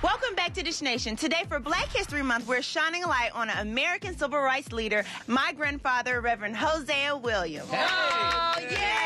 Welcome back to Dish Nation. Today for Black History Month, we're shining a light on an American civil rights leader, my grandfather, Reverend Hosea Williams. Oh, yay!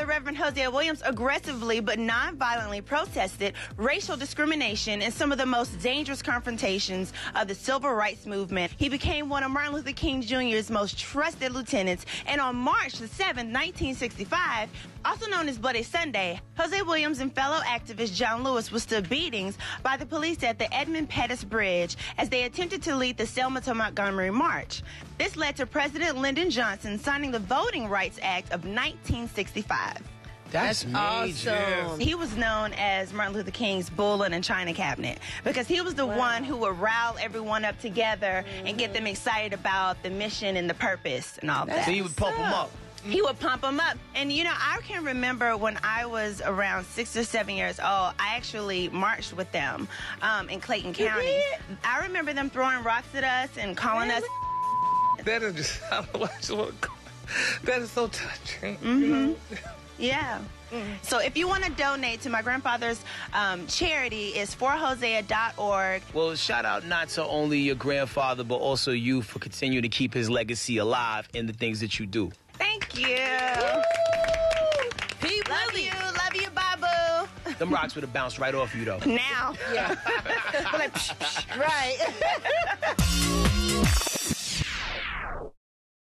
Grandfather, Reverend Hosea Williams, aggressively but non-violently protested racial discrimination in some of the most dangerous confrontations of the civil rights movement. He became one of Martin Luther King Jr.'s most trusted lieutenants, and on March the 7th, 1965, also known as Bloody Sunday, Hosea Williams and fellow activist John Lewis were withstood beatings by the police at the Edmund Pettus Bridge as they attempted to lead the Selma to Montgomery March. This led to President Lyndon Johnson signing the Voting Rights Act of 1965. That's, major. awesome. He was known as Martin Luther King's bull in a china cabinet because he was the one who would rile everyone up together and get them excited about the mission and the purpose and all that. So he would pump them up. He would pump them up. And you know, I can remember when I was around six or seven years old, I actually marched with them um, in Clayton County. I remember them throwing rocks at us and calling us. That is just, I don't know what I just want to call- that is so touching. Mm-hmm. Yeah. So if you want to donate to my grandfather's um, charity, it's 4hosea.org. Well, shout out not to only your grandfather, but also you for continuing to keep his legacy alive in the things that you do. Thank you. Pete Love Willie. you. Love you, Babu. Them rocks would have bounced right off you, though. Now. Yeah. Like, psh, psh, right.